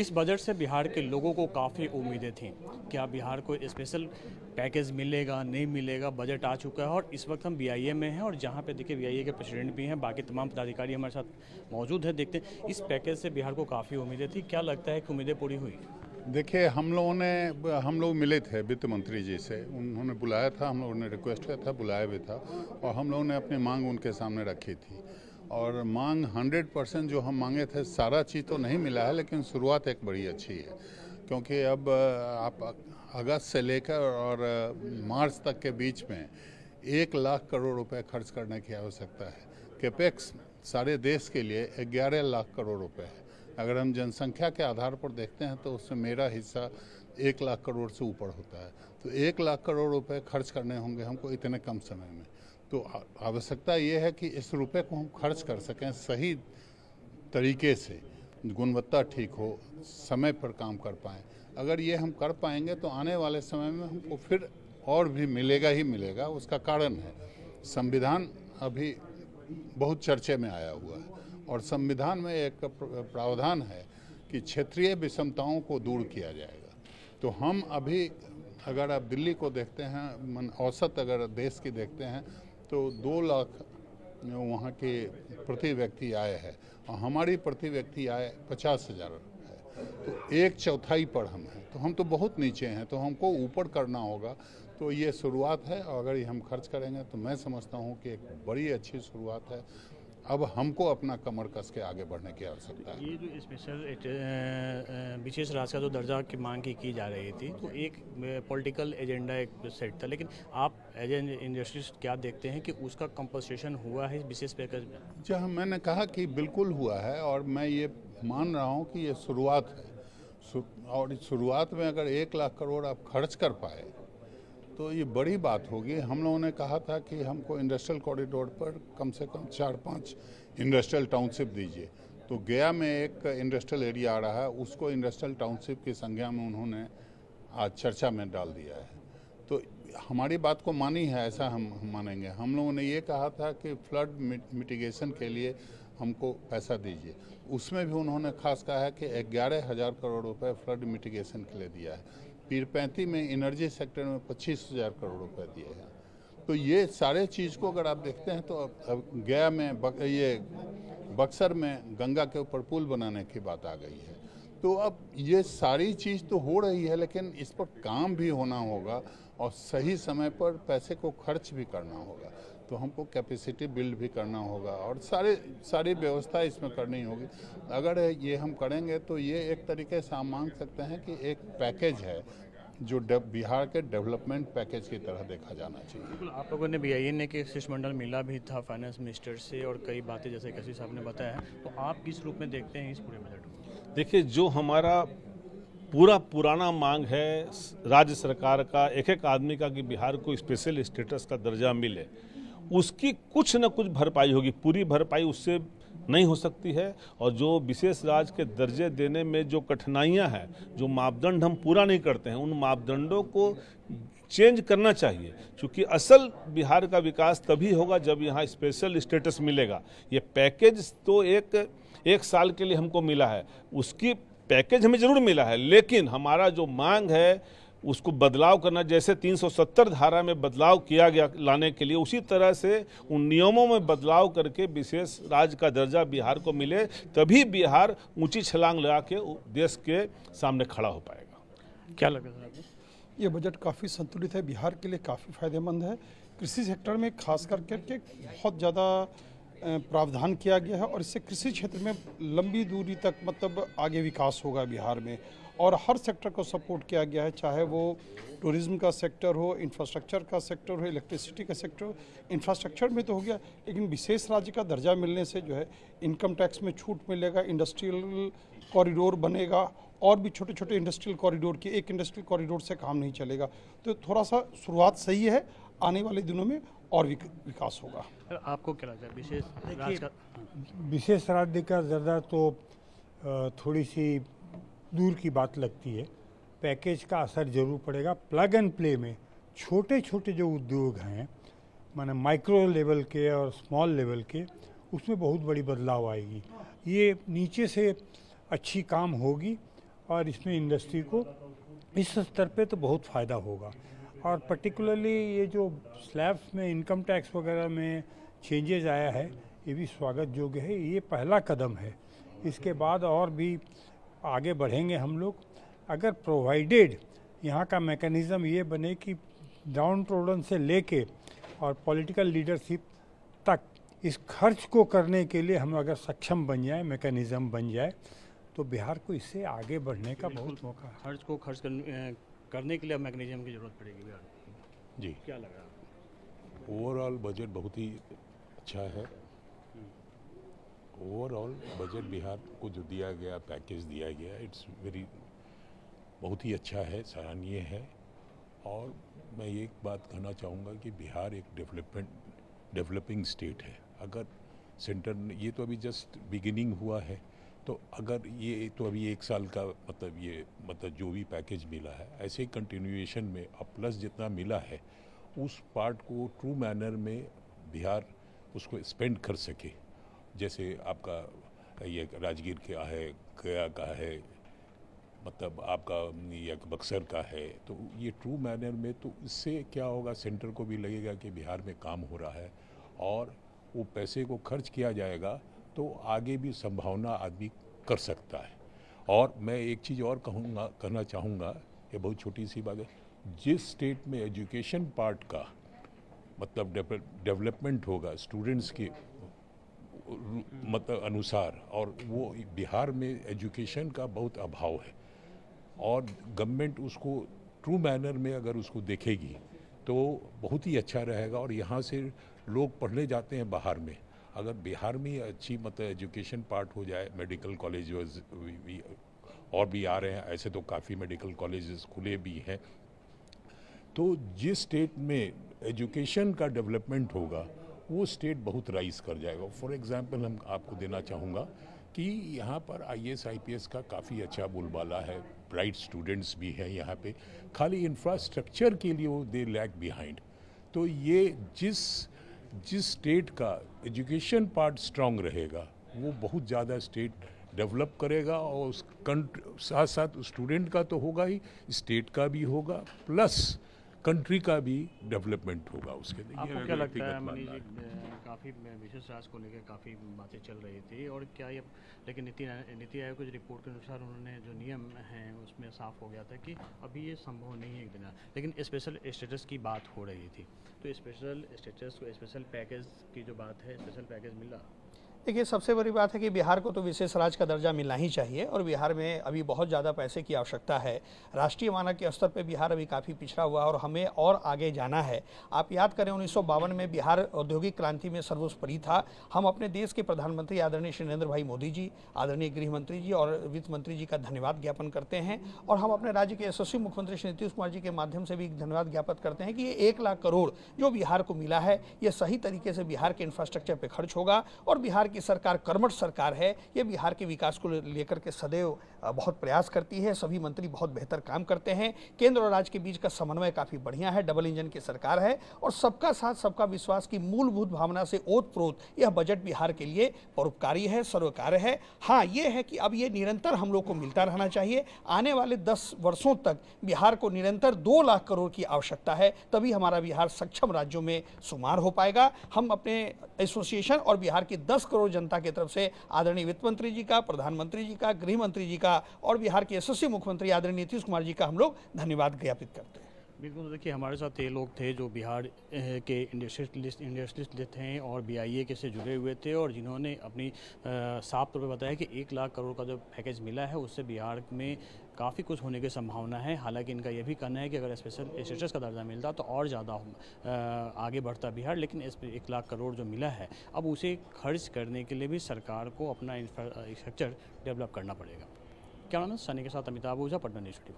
इस बजट से बिहार के लोगों को काफ़ी उम्मीदें थी क्या बिहार को स्पेशल पैकेज मिलेगा, नहीं मिलेगा बजट आ चुका है और इस वक्त हम बी में हैं और जहाँ पे देखिए बी के प्रेसिडेंट भी हैं, बाकी तमाम पदाधिकारी हमारे साथ मौजूद है, देखते हैं। इस पैकेज से बिहार को काफ़ी उम्मीदें थी। क्या लगता है कि उम्मीदें पूरी हुई? देखिए, हम लोगों ने, हम लोग मिले थे वित्त मंत्री जी से। उन्होंने बुलाया था, हम लोगों ने रिक्वेस्ट किया था, बुलाया भी था और हम लोगों ने अपनी मांग उनके सामने रखी थी। और मांग 100 परसेंट जो हम मांगे थे, सारा चीज़ तो नहीं मिला है, लेकिन शुरुआत एक बड़ी अच्छी है। क्योंकि अब आप अगस्त से लेकर और मार्च तक के बीच में एक लाख करोड़ रुपए खर्च करने की आवश्यकता है। केपेक्स सारे देश के लिए ग्यारह लाख करोड़ रुपए है। अगर हम जनसंख्या के आधार पर देखते हैं तो उसमें मेरा हिस्सा एक लाख करोड़ से ऊपर होता है। तो एक लाख करोड़ रुपए खर्च करने होंगे हमको इतने कम समय में। तो आवश्यकता ये है कि इस रुपए को हम खर्च कर सकें सही तरीके से, गुणवत्ता ठीक हो, समय पर काम कर पाएँ। अगर ये हम कर पाएँगे तो आने वाले समय में हमको फिर और भी मिलेगा ही मिलेगा, उसका कारण है। संविधान अभी बहुत चर्चे में आया हुआ है और संविधान में एक प्रावधान है कि क्षेत्रीय विषमताओं को दूर किया जाएगा। तो हम अभी, अगर आप दिल्ली को देखते हैं, मन औसत अगर देश की देखते हैं तो दो लाख वहाँ के प्रति व्यक्ति आय है और हमारी प्रति व्यक्ति आय पचास हज़ार है। तो एक चौथाई पर हम हैं। तो हम तो बहुत नीचे हैं तो हमको ऊपर करना होगा। तो ये शुरुआत है और अगर ये हम खर्च करेंगे तो मैं समझता हूँ कि एक बड़ी अच्छी शुरुआत है। अब हमको अपना कमर कस के आगे बढ़ने की आवश्यकता है। ये जो स्पेशल विशेष राज का जो दर्जा की मांग की, की जा रही थी तो एक पॉलिटिकल एजेंडा एक सेट था। लेकिन आप एज एन इंडस्ट्रिस्ट क्या देखते हैं कि उसका कंपनसेशन हुआ है विशेष पैकेज में? जहाँ मैंने कहा कि बिल्कुल हुआ है और मैं ये मान रहा हूँ कि ये शुरुआत है। और इस शुरुआत में अगर एक लाख करोड़ आप खर्च कर पाए तो ये बड़ी बात होगी। हम लोगों ने कहा था कि हमको इंडस्ट्रियल कॉरिडोर पर कम से कम चार पाँच इंडस्ट्रियल टाउनशिप दीजिए। तो गया में एक इंडस्ट्रियल एरिया आ रहा है उसको इंडस्ट्रियल टाउनशिप की संज्ञा में उन्होंने आज चर्चा में डाल दिया है। तो हमारी बात को मानी है ऐसा हम, हम मानेंगे। हम लोगों ने ये कहा था कि फ्लड मिटिगेशन के लिए हमको पैसा दीजिए। उसमें भी उन्होंने खास कहा है कि ग्यारह हज़ार करोड़ रुपए फ्लड मिटिगेशन के लिए दिया है। पीरपैंती में एनर्जी सेक्टर में पच्चीस हज़ार करोड़ रुपए दिए हैं। तो ये सारे चीज़ को अगर आप देखते हैं तो अब गया में बक, ये बक्सर में गंगा के ऊपर पुल बनाने की बात आ गई है। तो अब ये सारी चीज़ तो हो रही है लेकिन इस पर काम भी होना होगा और सही समय पर पैसे को खर्च भी करना होगा। तो हमको कैपेसिटी बिल्ड भी करना होगा और सारे सारी व्यवस्था इसमें करनी होगी। अगर ये हम करेंगे तो ये एक तरीके से हम मांग सकते हैं कि एक पैकेज है जो बिहार के डेवलपमेंट पैकेज की तरह देखा जाना चाहिए। बिल्कुल आप लोगों ने बी आई ने के शिष्टमंडल मिला भी था फाइनेंस मिनिस्टर से और कई बातें जैसे कसी साहब ने बताया तो आप किस रूप में देखते हैं इस पूरे बजट को? देखिए जो हमारा पूरा पुराना मांग है राज्य सरकार का एक एक आदमी का कि बिहार को स्पेशल स्टेटस का दर्जा मिले उसकी कुछ न कुछ भरपाई होगी। पूरी भरपाई उससे नहीं हो सकती है और जो विशेष राज के दर्जे देने में जो कठिनाइयाँ हैं, जो मापदंड हम पूरा नहीं करते हैं, उन मापदंडों को चेंज करना चाहिए। क्योंकि असल बिहार का विकास तभी होगा जब यहाँ स्पेशल स्टेटस मिलेगा। ये पैकेज तो एक एक साल के लिए हमको मिला है। उसकी पैकेज हमें ज़रूर मिला है, लेकिन हमारा जो मांग है उसको बदलाव करना जैसे 370 धारा में बदलाव किया गया लाने के लिए उसी तरह से उन नियमों में बदलाव करके विशेष राज्य का दर्जा बिहार को मिले तभी बिहार ऊँची छलांग लगा के देश के सामने खड़ा हो पाएगा। क्या लगा सर ये बजट काफ़ी संतुलित है बिहार के लिए काफ़ी फ़ायदेमंद है। कृषि सेक्टर में खास करके बहुत ज़्यादा प्रावधान किया गया है और इससे कृषि क्षेत्र में लंबी दूरी तक मतलब आगे विकास होगा बिहार में। और हर सेक्टर को सपोर्ट किया गया है चाहे वो टूरिज़्म का सेक्टर हो इंफ्रास्ट्रक्चर का सेक्टर हो इलेक्ट्रिसिटी का सेक्टर हो इंफ्रास्ट्रक्चर में तो हो गया लेकिन विशेष राज्य का दर्जा मिलने से जो है इनकम टैक्स में छूट मिलेगा इंडस्ट्रियल कॉरिडोर बनेगा और भी छोटे छोटे इंडस्ट्रियल कॉरिडोर की एक इंडस्ट्रियल कॉरिडोर से काम नहीं चलेगा। तो थोड़ा सा शुरुआत सही है आने वाले दिनों में और विकास होगा। आपको क्या लगता है विशेष विशेष राज्य का दर्जा तो थोड़ी सी दूर की बात लगती है। पैकेज का असर ज़रूर पड़ेगा। प्लग एंड प्ले में छोटे छोटे जो उद्योग हैं, माने माइक्रो लेवल के और स्मॉल लेवल के, उसमें बहुत बड़ी बदलाव आएगी। ये नीचे से अच्छी काम होगी और इसमें इंडस्ट्री को इस स्तर पे तो बहुत फ़ायदा होगा। और पर्टिकुलरली ये जो स्लैब्स में इनकम टैक्स वगैरह में चेंजेस आया है, ये भी स्वागत योग्य है। ये पहला कदम है। इसके बाद और भी आगे बढ़ेंगे हम लोग। अगर प्रोवाइडेड यहाँ का मैकेनिज़्म ये बने कि डाउन ट्रोडन से लेके और पॉलिटिकल लीडरशिप तक इस खर्च को करने के लिए हम अगर सक्षम बन जाए मैकेनिज़्म बन जाए तो बिहार को इससे आगे बढ़ने का बहुत मौका खर्च को खर्च करने, करने के लिए मैकेनिज्म की ज़रूरत पड़ेगी बिहार जी। क्या लग रहा है ओवरऑल बजट बहुत ही अच्छा है। ओवरऑल बजट बिहार को जो दिया गया पैकेज दिया गया इट्स वेरी बहुत ही अच्छा है, सराहनीय है। और मैं एक बात कहना चाहूँगा कि बिहार एक डेवलपमेंट डेवलपिंग स्टेट है। अगर सेंटर ये तो अभी जस्ट बिगिनिंग हुआ है तो अगर ये तो अभी एक साल का मतलब ये मतलब जो भी पैकेज मिला है, ऐसे ही कंटिन्यूएशन में अब प्लस जितना मिला है, उस पार्ट को ट्रू मैनर में बिहार उसको स्पेंड कर सके। जैसे आपका ये राजगीर का है गया का है मतलब आपका ये बक्सर का है तो ये ट्रू मैनर में तो इससे क्या होगा? सेंटर को भी लगेगा कि बिहार में काम हो रहा है और वो पैसे को खर्च किया जाएगा तो आगे भी संभावना आदमी कर सकता है। और मैं एक चीज़ और कहूँगा, कहना चाहूँगा, ये बहुत छोटी सी बात है, जिस स्टेट में एजुकेशन पार्ट का मतलब डेवलपमेंट होगा स्टूडेंट्स के मतलब अनुसार। और वो बिहार में एजुकेशन का बहुत अभाव है। और गवर्नमेंट उसको, ट्रू मैनर में अगर उसको देखेगी तो बहुत ही अच्छा रहेगा। और यहाँ से लोग पढ़ने जाते हैं बाहर में। अगर बिहार में अच्छी मतलब एजुकेशन पार्ट हो जाए, मेडिकल कॉलेज और भी आ रहे हैं, ऐसे तो काफ़ी मेडिकल कॉलेजेस खुले भी हैं। तो जिस स्टेट में एजुकेशन का डेवलपमेंट होगा वो स्टेट बहुत राइज कर जाएगा। फॉर एग्जांपल, हम आपको देना चाहूँगा कि यहाँ पर आईएएस आईपीएस का काफ़ी अच्छा बोलबाला है। ब्राइट स्टूडेंट्स भी हैं यहाँ पे। खाली इंफ्रास्ट्रक्चर के लिए वो दे लैक बिहाइंड तो ये जिस जिस स्टेट का एजुकेशन पार्ट स्ट्रांग रहेगा, वो बहुत ज़्यादा स्टेट डेवलप करेगा और उस कंट्री साथ साथ स्टूडेंट का तो होगा ही स्टेट का भी होगा। प्लस कंट्री का भी डेवलपमेंट होगा उसके लिए। आपको क्या लगता है मनीष जी काफ़ी विशेष राज को लेकर काफ़ी बातें चल रही थी और क्या ये लेकिन नीति नीति आयोग की रिपोर्ट के अनुसार उन्होंने जो नियम हैं उसमें साफ़ हो गया था कि अभी ये संभव नहीं है एक दिन। लेकिन स्पेशल स्टेटस की बात हो रही थी। तो स्पेशल स्टेटस को स्पेशल पैकेज की जो बात है स्पेशल पैकेज मिला? देखिए, सबसे बड़ी बात है कि बिहार को तो विशेष राज्य का दर्जा मिलना ही चाहिए और बिहार में अभी बहुत ज़्यादा पैसे की आवश्यकता है। राष्ट्रीय मानक के स्तर पर बिहार अभी काफ़ी पिछड़ा हुआ और हमें और आगे जाना है। आप याद करें, उन्नीस सौ बावन में बिहार औद्योगिक क्रांति में सर्वोपरि था। हम अपने देश के प्रधानमंत्री आदरणीय श्री नरेंद्र भाई मोदी जी, आदरणीय गृह मंत्री जी और वित्त मंत्री जी का धन्यवाद ज्ञापन करते हैं और हम अपने राज्य के यशस्वी मुख्यमंत्री श्री नीतीश कुमार जी के माध्यम से भी धन्यवाद ज्ञापन करते हैं कि ये एक लाख करोड़ जो बिहार को मिला है, ये सही तरीके से बिहार के इंफ्रास्ट्रक्चर पर खर्च होगा और बिहार की सरकार, कर्मठ सरकार है, ये बिहार के विकास को लेकर के सदैव बहुत प्रयास करती है। सभी मंत्री बहुत बेहतर काम करते हैं। केंद्र और राज्य के बीच का समन्वय काफ़ी बढ़िया है। डबल इंजन की सरकार है और सबका साथ सबका विश्वास की मूलभूत भावना से ओत प्रोत यह बजट बिहार के लिए परोपकारी है, सर्वकार्य है। हाँ ये है कि अब ये निरंतर हम लोग को मिलता रहना चाहिए। आने वाले दस वर्षों तक बिहार को निरंतर दो लाख करोड़ की आवश्यकता है, तभी हमारा बिहार सक्षम राज्यों में शुमार हो पाएगा। हम अपने एसोसिएशन और बिहार की दस करोड़ जनता की तरफ़ से आदरणीय वित्त मंत्री जी का, प्रधानमंत्री जी का, गृह मंत्री जी का और बिहार के यशस्वी मुख्यमंत्री आदरणीय नीतीश कुमार जी का हम लोग धन्यवाद ज्ञापित करते हैं। बिल्कुल, देखिए, हमारे साथ ये लोग थे जो बिहार के इंडस्ट्रियलिस्ट इंडस्ट्रियलिस्ट थे और बीआईए के से जुड़े हुए थे और जिन्होंने अपनी साफ़ तौर पर बताया कि एक लाख करोड़ का जो पैकेज मिला है, उससे बिहार में काफ़ी कुछ होने की संभावना है। हालाँकि इनका यह भी कहना है कि अगर स्पेशल स्टेटस का दर्जा मिलता तो और ज़्यादा आगे बढ़ता बिहार, लेकिन इस एक लाख करोड़ जो मिला है, अब उसे खर्च करने के लिए भी सरकार को अपना इंफ्रास्ट्रक्चर डेवलप करना पड़ेगा। क्या नाम है? सनी के साथ अमिताभ ओझा, पटना न्यूज़ ट्वेंटी